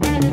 Bye.